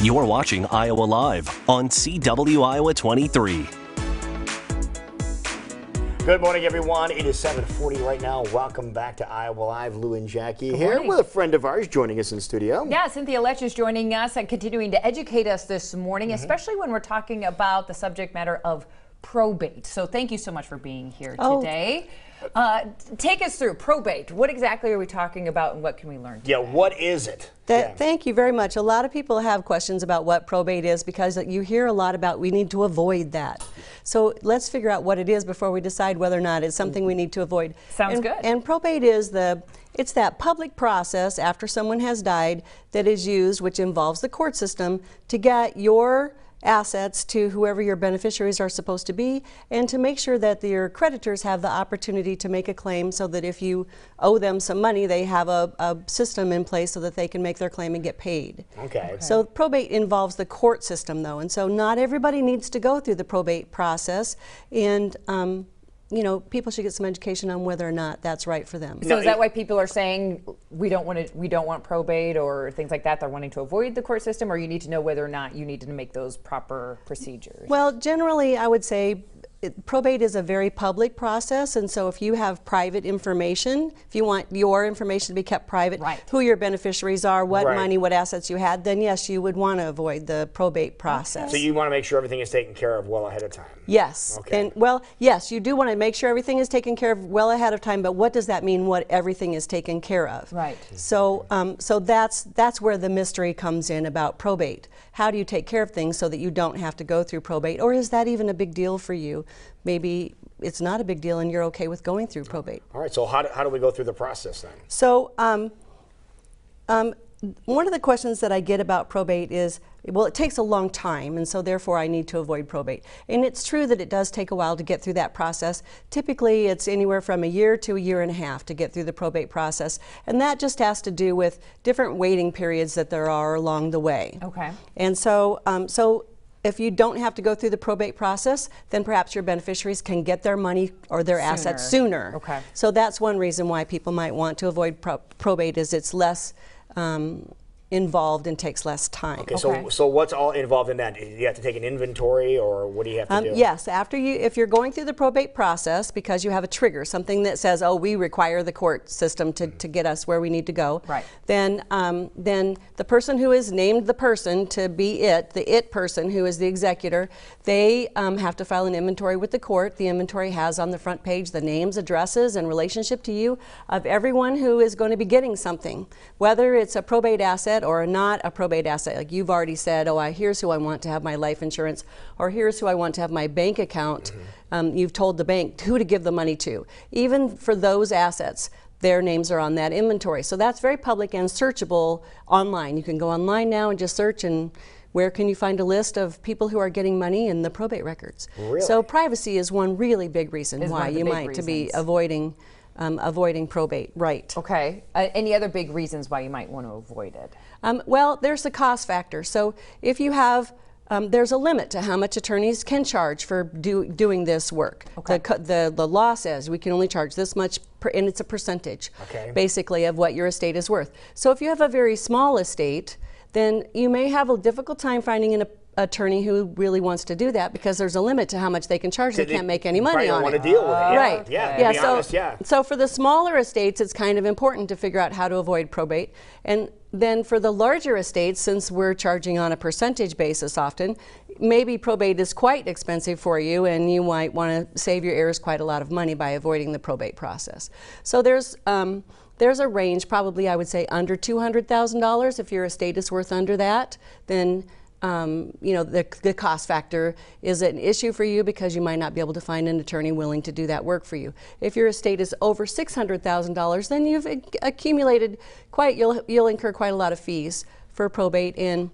You're watching Iowa Live on CW Iowa 23. Good morning, everyone. It is 7:40 right now. Welcome back to Iowa Live. Lou and Jackie here morning. with a friend of ours joining us in studio. Yeah, Cynthia Letsch is joining us and continuing to educate us this morning, Mm-hmm. especially when we're talking about the subject matter of probate. So thank you so much for being here Oh. today. Uh, take us through probate. What exactly are we talking about and what can we learn? Yeah, what is it? That, Yeah. Thank you very much. A lot of people have questions about what probate is because you hear a lot about we need to avoid that. So let's figure out what it is before we decide whether or not it's something we need to avoid. Sounds and, good. And probate is the it's that public process after someone has died that is used, which involves the court system, to get your assets to whoever your beneficiaries are supposed to be and to make sure that your creditors have the opportunity to make a claim so that if you owe them some money, they have a, a system in place so that they can make their claim and get paid. Okay. So probate involves the court system, though, and so not everybody needs to go through the probate process, and um, you know people should get some education on whether or not that's right for them. So is that why people are saying we don't want to we don't want probate or things like that? They're wanting to avoid the court system, or you need to know whether or not you need to make those proper procedures. Well, generally, I would say it, probate is a very public process, and so if you have private information, if you want your information to be kept private, Right. who your beneficiaries are, what Right. money, what assets you had, then yes, you would want to avoid the probate process. So you want to make sure everything is taken care of well ahead of time. Yes. Okay. And well, yes, you do want to make sure everything is taken care of well ahead of time. But what does that mean? What everything is taken care of? Right. So, um, so that's that's where the mystery comes in about probate. How do you take care of things so that you don't have to go through probate, or is that even a big deal for you? Maybe it's not a big deal, and you're okay with going through probate. All right. So how do, how do we go through the process then? So, um, um, one of the questions that I get about probate is, well, it takes a long time, and so therefore I need to avoid probate. And it's true that it does take a while to get through that process. Typically, it's anywhere from a year to a year and a half to get through the probate process, and that just has to do with different waiting periods that there are along the way. Okay. And so, um, so if you don't have to go through the probate process, then perhaps your beneficiaries can get their money or their assets sooner. Okay. So that's one reason why people might want to avoid pro- probate is it's less um, involved and takes less time. Okay, So Okay. so what's all involved in that? Do you have to take an inventory, or what do you have to Um, do? yes, after you, if you're going through the probate process because you have a trigger, something that says, "Oh, we require the court system to, to get us where we need to go," Right. Then, um, then the person who is named the person to be it, the it person who is the executor, they um, have to file an inventory with the court. The inventory has on the front page the names, addresses, and relationship to you of everyone who is going to be getting something, whether it's a probate asset or not a probate asset. Like you've already said, oh, I here's who I want to have my life insurance, or here's who I want to have my bank account. Um, you've told the bank who to give the money to. Even for those assets, their names are on that inventory. So that's very public and searchable online. You can go online now and just search and where can you find a list of people who are getting money in the probate records. Really? So privacy is one really big reason Is why you big might to be avoiding um, avoiding probate. Right. Okay. Uh, any other big reasons why you might want to avoid it? Um, well, there's the cost factor. So if you have, um, there's a limit to how much attorneys can charge for do, doing this work. Okay. The, the, the law says we can only charge this much, per, and it's a percentage, Okay. basically, of what your estate is worth. So if you have a very small estate, then you may have a difficult time finding an attorney who really wants to do that because there's a limit to how much they can charge. They They can't make any money on want it. to deal with it. Yeah. Right. Yeah. To Yeah. be so, honest, yeah. so for the smaller estates, it's kind of important to figure out how to avoid probate. And then for the larger estates, since we're charging on a percentage basis often, maybe probate is quite expensive for you, and you might want to save your heirs quite a lot of money by avoiding the probate process. So there's um, there's a range, probably I would say under two hundred thousand dollars. If your estate is worth under that, then um, you know, the, the cost factor is an issue for you because you might not be able to find an attorney willing to do that work for you. If your estate is over $600,000, then you've accumulated quite, you'll, you'll incur quite a lot of fees for probate and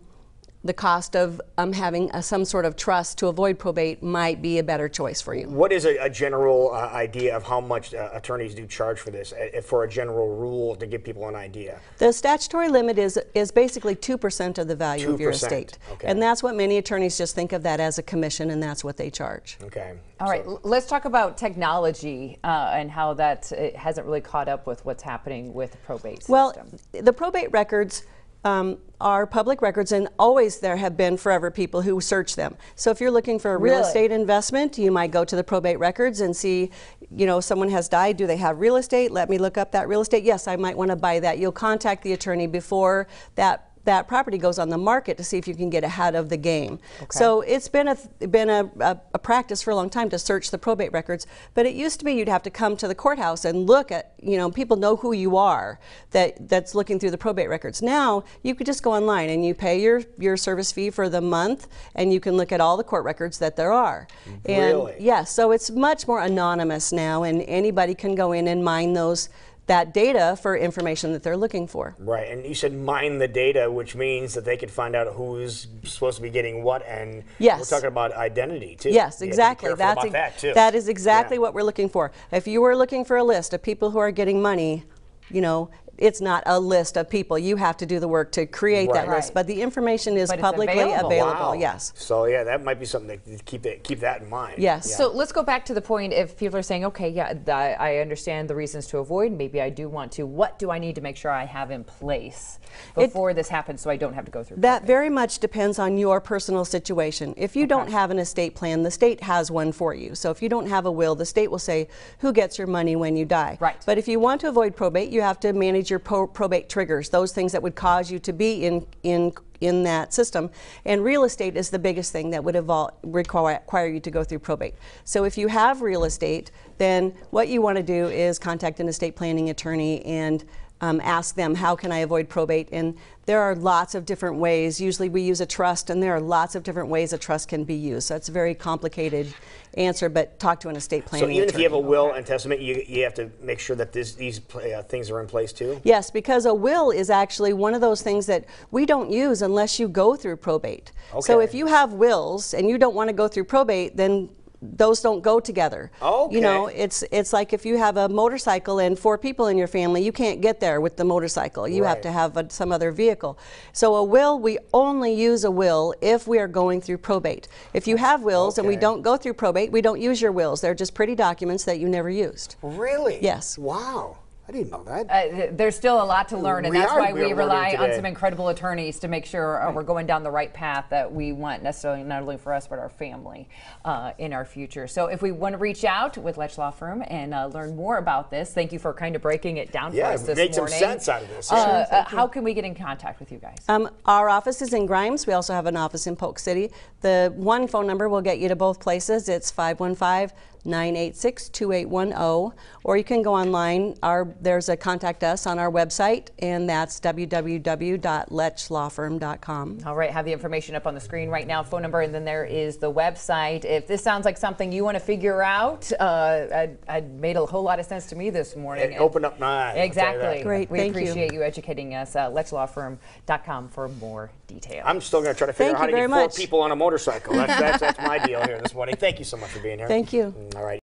the cost of um, having a, some sort of trust to avoid probate might be a better choice for you. What is a, a general uh, idea of how much uh, attorneys do charge for this? Uh, for a general rule to give people an idea. The statutory limit is is basically two percent of the value of your estate, okay. and that's what many attorneys just think of that as a commission, and that's what they charge. Okay. All right, l- let's talk about technology uh, and how that uh, hasn't really caught up with what's happening with the probate system. Well, the probate records um, are public records, and always there have been forever people who search them. So if you're looking for a real Really? estate investment, you might go to the probate records and see, you know, someone has died. Do they have real estate? Let me look up that real estate. Yes, I might want to buy that. You'll contact the attorney before that that property goes on the market to see if you can get ahead of the game. So it's been a been a, a, a practice for a long time to search the probate records. But it used to be you'd have to come to the courthouse and look at you know people know who you are that that's looking through the probate records. Now you could just go online and you pay your your service fee for the month and you can look at all the court records that there are. And Really? yes, so it's much more anonymous now, and anybody can go in and mine those that data for information that they're looking for. Right, and you said mine the data, which means that they could find out who's supposed to be getting what, and Yes. we're talking about identity too. Yes, You have to be exactly. careful That's that too. that is exactly Yeah. what we're looking for. If you were looking for a list of people who are getting money, you know, it's not a list of people. You have to do the work to create that Right. list. But the information is But publicly available. available. Wow. Yes. So yeah, that might be something to keep it keep that in mind. Yes. Yeah. So let's go back to the point if people are saying, okay, yeah, th- I understand the reasons to avoid, maybe I do want to. What do I need to make sure I have in place before this happens so I don't have to go through That probate? very much depends on your personal situation. If you don't have an estate plan, the state has one for you. So if you don't have a will, the state will say who gets your money when you die. Right. But if you want to avoid probate, you have to manage your pro- probate triggers, those things that would cause you to be in in in that system. And real estate is the biggest thing that would require, require you to go through probate. So if you have real estate, then what you want to do is contact an estate planning attorney and um, ask them how can I avoid probate and there are lots of different ways usually we use a trust and there are lots of different ways a trust can be used so it's a very complicated answer but talk to an estate So planning even if attorney you have a will and testament, you, you have to make sure that this, these uh, things are in place too. Yes, because a will is actually one of those things that we don't use unless you go through probate. So Okay. if you have wills and you don't want to go through probate, then those don't go together. You know, it's it's like if you have a motorcycle and four people in your family, you can't get there with the motorcycle. You have to have a, some other vehicle. So a will, we only use a will if we are going through probate. If you have wills and we don't go through probate, we don't use your wills. They're just pretty documents that you never used. Really? Yes. Wow, I didn't know that. Uh, there's still a lot to learn, and We that's are- why we we rely on some incredible attorneys to make sure uh, we're going down the right path that we want necessarily not only for us but our family uh, in our future. So if we want to reach out with Letsch Law Firm and uh, learn more about this, thank you for kind of breaking it down Yeah, for us this made some sense out of this. Uh, Sure, uh, how can we get in contact with you guys? Um, our office is in Grimes. We also have an office in Polk City. The one phone number will get you to both places. It's 515 986 2810. oh, Or you can go online. Our, there's a contact us on our website, and that's www.letschlawfirm.com. All right, have the information up on the screen right now, phone number, and then there is the website. If this sounds like something you want to figure out, uh, it, it made a whole lot of sense to me this morning. It opened up my eyes, I'll tell you Exactly. Great, We thank appreciate you. educating us. Uh, LetschLawFirm.com for more details. I'm still going to try to figure Thank out how to very get four people on a motorcycle. That's, that's, that's my deal here this morning. Thank you so much for being here. Thank you. All right.